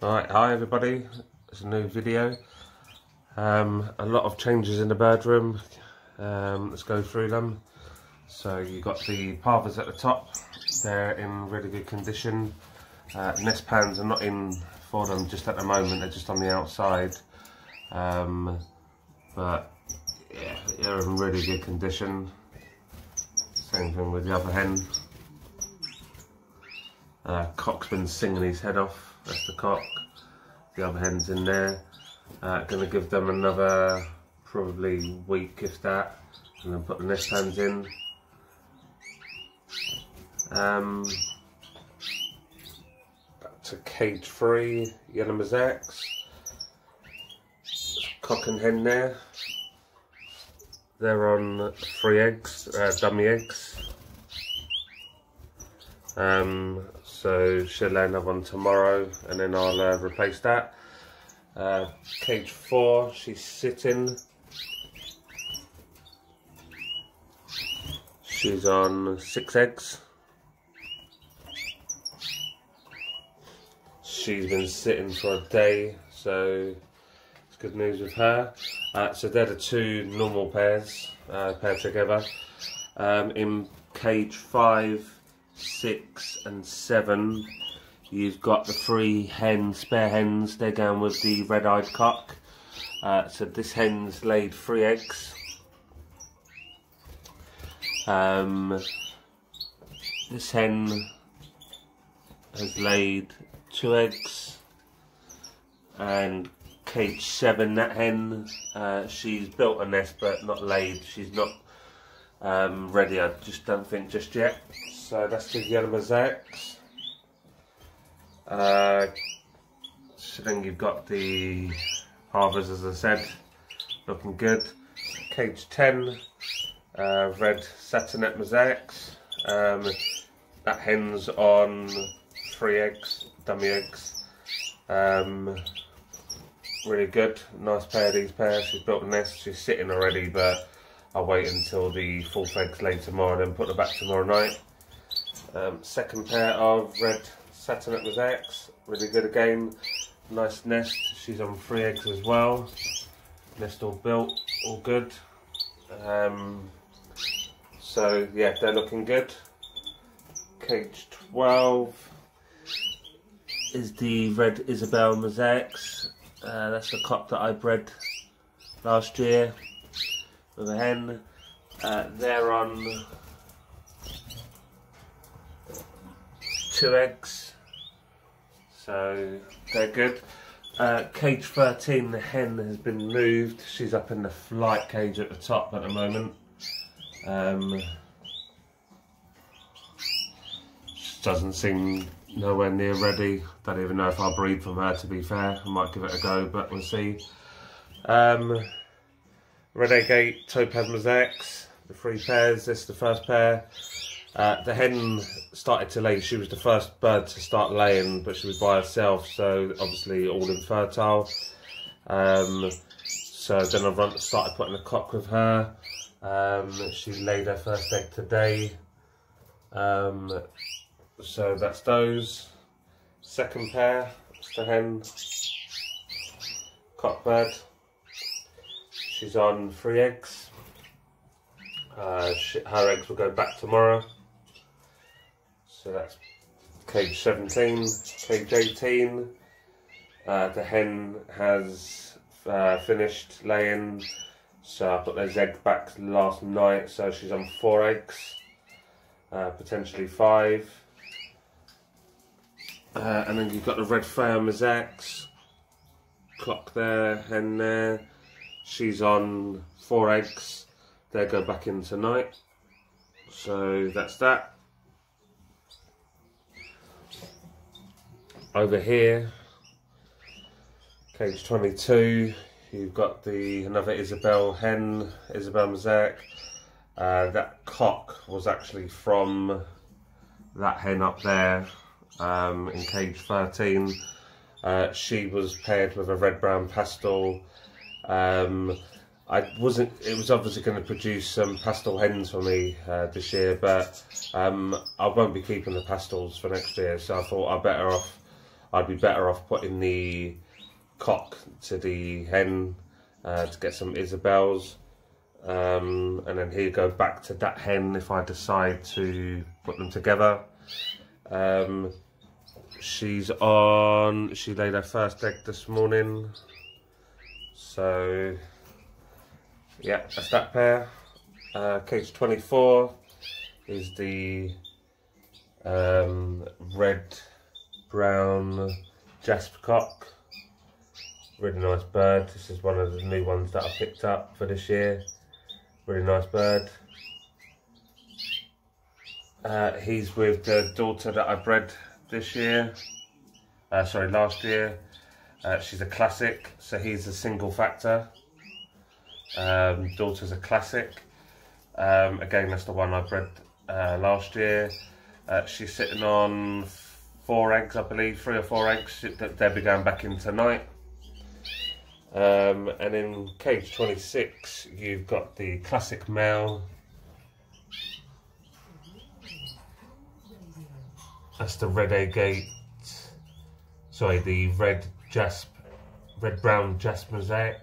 Alright, hi everybody. It's a new video. Um, a lot of changes in the bird room. Um, let's go through them. So you've got the parvas at the top. They're in really good condition. Uh, nest pans are not in for them just at the moment. They're just on the outside. Um, but yeah, they're in really good condition. Same thing with the other hen. Uh, cock's been singing his head off. That's the cock. The other hen's in there. Uh, gonna give them another probably week if that, and then put the nest hens in. Um, back to cage three, yellow mosaics. Cock and hen there. They're on three eggs, uh, dummy eggs. Um, so she'll lay another one tomorrow and then I'll uh, replace that. Uh, cage four, she's sitting. She's on six eggs. She's been sitting for a day, so it's good news with her. Uh, so they're the two normal pairs uh, paired together. Um, in cage five, six, and seven, you've got the three hen spare hens. They're going with the red-eyed cock. Uh, so this hen's laid three eggs. Um, this hen has laid two eggs and cage seven that hen uh, she's built a nest but not laid she's not um, ready I just don't think just yet so that's the yellow mosaics uh, so then you've got the harvest as I said looking good cage 10 uh, red satinette mosaics um, that hen's on three eggs dummy eggs um, really good. Nice pair of these pairs. She's built a nest. She's sitting already, but I'll wait until the full eggs lay tomorrow and then put them back tomorrow night. Um, second pair of red satinette mosaics. Really good again. Nice nest. She's on three eggs as well. Nest all built, all good. Um, so yeah, they're looking good. Cage 12 is the red Isabel mosaics. Uh, that's the cock that I bred last year hen. Uh, they're on two eggs, so they're good. Uh, cage 13, the hen has been moved. She's up in the flight cage at the top at the moment. Um, doesn't seem nowhere near ready. Don't even know if I'll breed from her to be fair. I might give it a go, but we'll see. Um, Red agate Topaz Mosaics, the three pairs. This is the first pair. Uh, the hen started to lay. She was the first bird to start laying, but she was by herself, so obviously all infertile. Um, so then I run, started putting a cock with her. Um, she laid her first egg today. Um, so that's those. Second pair, it's the hen cockbird. She's on three eggs. Uh, she, her eggs will go back tomorrow. So that's cage 17, cage 18. Uh, the hen has uh, finished laying, so I put those eggs back last night. So she's on four eggs, uh, potentially five. Uh, and then you've got the red Freya mosaics. Clock there, hen there. She's on four eggs. They go back in tonight. So that's that. Over here, cage 22, you've got the another Isabel hen, Isabel mosaic. Uh, that cock was actually from that hen up there um, in cage 13. Uh, she was paired with a red brown pastel. Um, I wasn't. It was obviously going to produce some pastel hens for me uh, this year, but um, I won't be keeping the pastels for next year. So I thought I'd better off. I'd be better off putting the cock to the hen uh, to get some Isabels. Um, and then he'd go back to that hen if I decide to put them together. Um, she's on, she laid her first egg this morning. So, yeah, that's that pair. Uh, cage 24 is the um, red brown jasper cock. Really nice bird. This is one of the new ones that I picked up for this year. Really nice bird. Uh, he's with the daughter that I bred this year. Uh, sorry, last year. Uh, she's a classic, so he's a single factor. Um, daughter's a classic. Um, again, that's the one I bred uh, last year. Uh, she's sitting on four eggs, I believe, three or four eggs. They'll be going back in tonight. Um, and in cage 26, you've got the classic male. That's the red agate. Sorry, the red jasp, red brown jasp mosaic.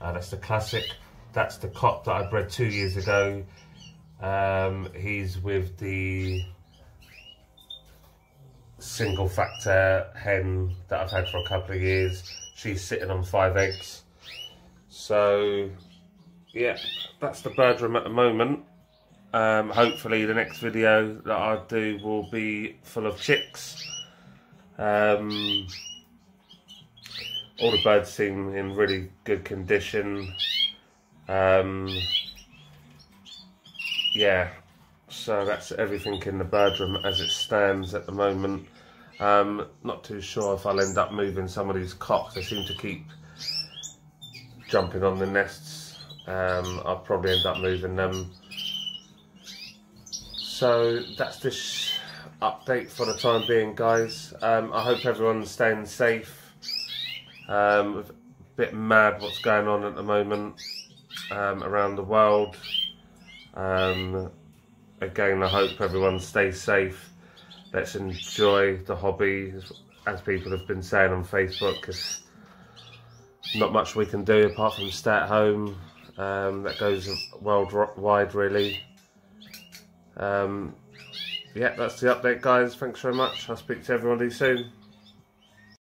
Uh, that's the classic. That's the cock that I bred two years ago. Um, he's with the single factor hen that I've had for a couple of years. She's sitting on five eggs. So, yeah, that's the bird room at the moment. Um, hopefully the next video that I do will be full of chicks. Um, all the birds seem in really good condition. Um, yeah, so that's everything in the bird room as it stands at the moment. Um, not too sure if I'll end up moving some of these cocks. They seem to keep jumping on the nests. Um, I'll probably end up moving them. So that's this update for the time being, guys. Um, I hope everyone's staying safe. Um, a bit mad what's going on at the moment um, around the world. Um, again, I hope everyone stays safe. Let's enjoy the hobby, as people have been saying on Facebook, because not much we can do apart from stay at home. Um, that goes worldwide, really. Um, yeah, that's the update, guys. Thanks very much. I'll speak to everybody soon.